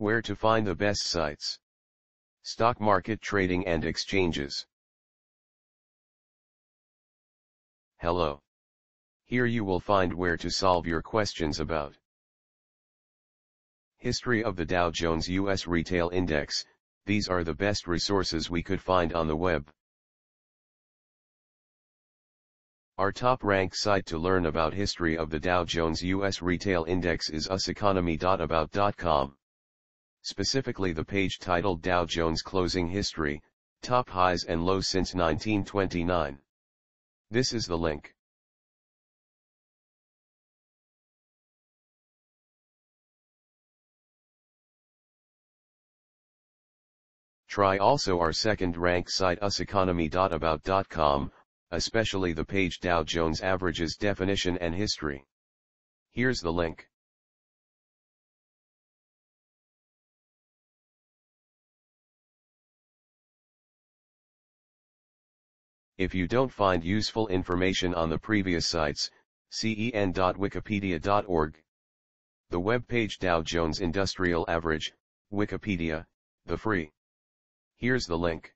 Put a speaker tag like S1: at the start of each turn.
S1: Where to find the best sites. Stock market trading and exchanges. Hello. Here you will find where to solve your questions about History of the Dow Jones US Retail Index, these are the best resources we could find on the web. Our top-ranked site to learn about history of the Dow Jones US Retail Index is useconomy.about.com. Specifically the page titled Dow Jones Closing History, Top Highs and Lows since 1929. This is the link. Try also our second ranked site useconomy.about.com, especially the page Dow Jones Averages definition and history. Here's the link. If you don't find useful information on the previous sites, cen.wikipedia.org. The web page Dow Jones Industrial Average, Wikipedia, the free. Here's the link.